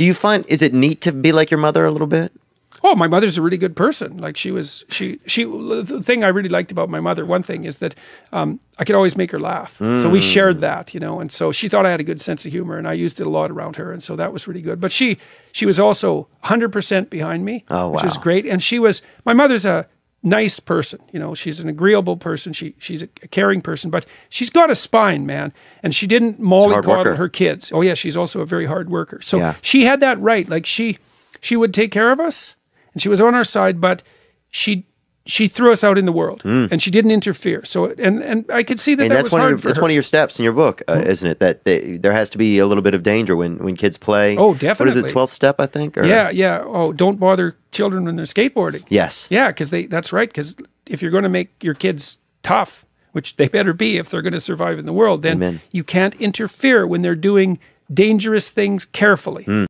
Do you find is it neat to be like your mother a little bit? Oh, my mother's a really good person. Like she was, she she. The thing I really liked about my mother, one thing is that um, I could always make her laugh. So we Mm. shared that, you know, and so she thought I had a good sense of humor, and I used it a lot around her, and so that was really good. But she she was also 100 percent behind me, Oh, which is great. And she was my mother's a nice person, you know. She's an agreeable person. She she's a, caring person, but she's got a spine, man. And she didn't mollycoddle her kids. Oh yeah, she's also a very hard worker. So Yeah. she had that right. Like she she would take care of us and she was on our side, but she she threw us out in the world hmm. and she didn't interfere. So and and I could see that And that that's was one of hard your, for that's her. one of your steps in your book, uh, hmm. isn't it? That they, there has to be a little bit of danger when when kids play. Oh, definitely. What is it? Twelfth step, I think. Or? yeah, yeah. Oh, don't bother children when they're skateboarding. Yes. Yeah, because they that's right. Because if you're going to make your kids tough, which they better be if they're going to survive in the world, then Amen. you can't interfere when they're doing dangerous things carefully. Hmm.